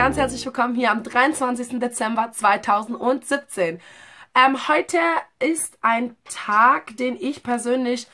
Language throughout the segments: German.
ganz herzlich willkommen hier am 23. Dezember 2017. Ähm, heute ist ein Tag, den ich persönlich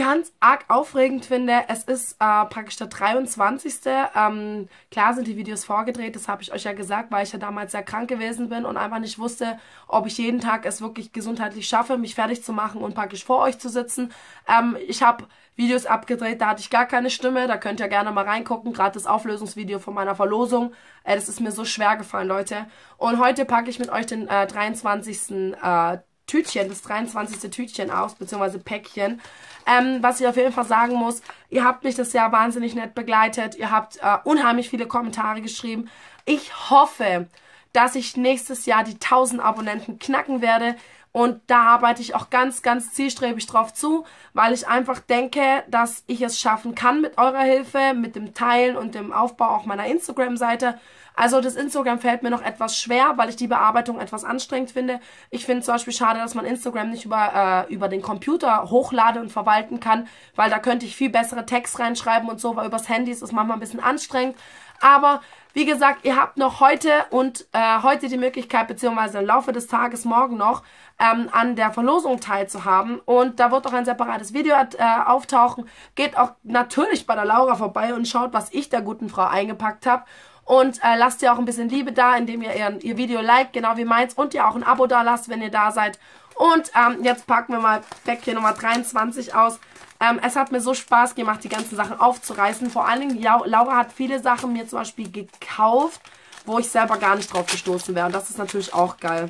ganz arg aufregend finde. Es ist äh, praktisch der 23. Ähm, klar sind die Videos vorgedreht, das habe ich euch ja gesagt, weil ich ja damals sehr krank gewesen bin und einfach nicht wusste, ob ich jeden Tag es wirklich gesundheitlich schaffe, mich fertig zu machen und praktisch vor euch zu sitzen. Ähm, ich habe Videos abgedreht, da hatte ich gar keine Stimme, da könnt ihr gerne mal reingucken, gerade das Auflösungsvideo von meiner Verlosung. Äh, das ist mir so schwer gefallen, Leute. Und heute packe ich mit euch den äh, 23. Äh, Tütchen, das 23. Tütchen aus, beziehungsweise Päckchen. Ähm, was ich auf jeden Fall sagen muss, ihr habt mich das Jahr wahnsinnig nett begleitet. Ihr habt äh, unheimlich viele Kommentare geschrieben. Ich hoffe, dass ich nächstes Jahr die 1000 Abonnenten knacken werde. Und da arbeite ich auch ganz, ganz zielstrebig drauf zu, weil ich einfach denke, dass ich es schaffen kann mit eurer Hilfe, mit dem Teilen und dem Aufbau auch meiner Instagram-Seite. Also das Instagram fällt mir noch etwas schwer, weil ich die Bearbeitung etwas anstrengend finde. Ich finde zum Beispiel schade, dass man Instagram nicht über, äh, über den Computer hochladen und verwalten kann, weil da könnte ich viel bessere Text reinschreiben und so, weil übers Handy ist es manchmal ein bisschen anstrengend. Aber wie gesagt, ihr habt noch heute und äh, heute die Möglichkeit, beziehungsweise im Laufe des Tages morgen noch, ähm, an der Verlosung teilzuhaben. Und da wird auch ein separates Video äh, auftauchen. Geht auch natürlich bei der Laura vorbei und schaut, was ich der guten Frau eingepackt habe. Und äh, lasst ihr auch ein bisschen Liebe da, indem ihr ihr, ihr Video liked, genau wie meins. Und ihr auch ein Abo da lasst, wenn ihr da seid. Und ähm, jetzt packen wir mal Päckchen Nummer 23 aus. Ähm, es hat mir so Spaß gemacht, die ganzen Sachen aufzureißen. Vor allen Dingen, Laura hat viele Sachen mir zum Beispiel gekauft, wo ich selber gar nicht drauf gestoßen wäre. Und das ist natürlich auch geil.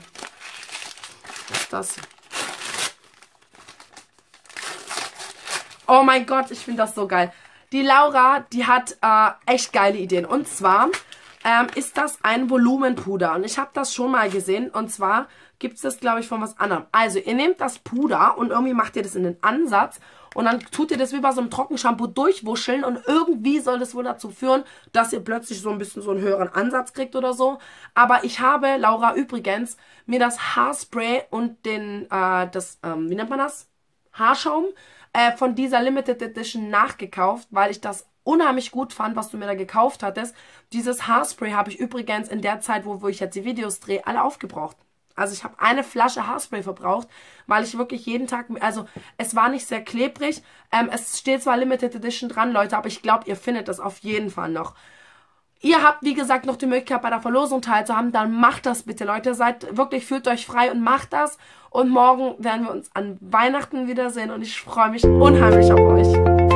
Das? Oh mein Gott, ich finde das so geil. Die Laura, die hat äh, echt geile Ideen. Und zwar ähm, ist das ein Volumenpuder. Und ich habe das schon mal gesehen. Und zwar gibt es das, glaube ich, von was anderem. Also, ihr nehmt das Puder und irgendwie macht ihr das in den Ansatz und dann tut ihr das wie bei so einem Trockenshampoo durchwuscheln und irgendwie soll das wohl dazu führen, dass ihr plötzlich so ein bisschen so einen höheren Ansatz kriegt oder so. Aber ich habe, Laura übrigens, mir das Haarspray und den, äh, das, ähm, wie nennt man das? Haarschaum äh, von dieser Limited Edition nachgekauft, weil ich das unheimlich gut fand, was du mir da gekauft hattest. Dieses Haarspray habe ich übrigens in der Zeit, wo, wo ich jetzt die Videos drehe, alle aufgebraucht. Also ich habe eine Flasche Haarspray verbraucht, weil ich wirklich jeden Tag, also es war nicht sehr klebrig. Ähm, es steht zwar Limited Edition dran, Leute, aber ich glaube, ihr findet das auf jeden Fall noch. Ihr habt, wie gesagt, noch die Möglichkeit, bei der Verlosung teilzuhaben. Dann macht das bitte, Leute. Seid wirklich, fühlt euch frei und macht das. Und morgen werden wir uns an Weihnachten wiedersehen. Und ich freue mich unheimlich auf euch.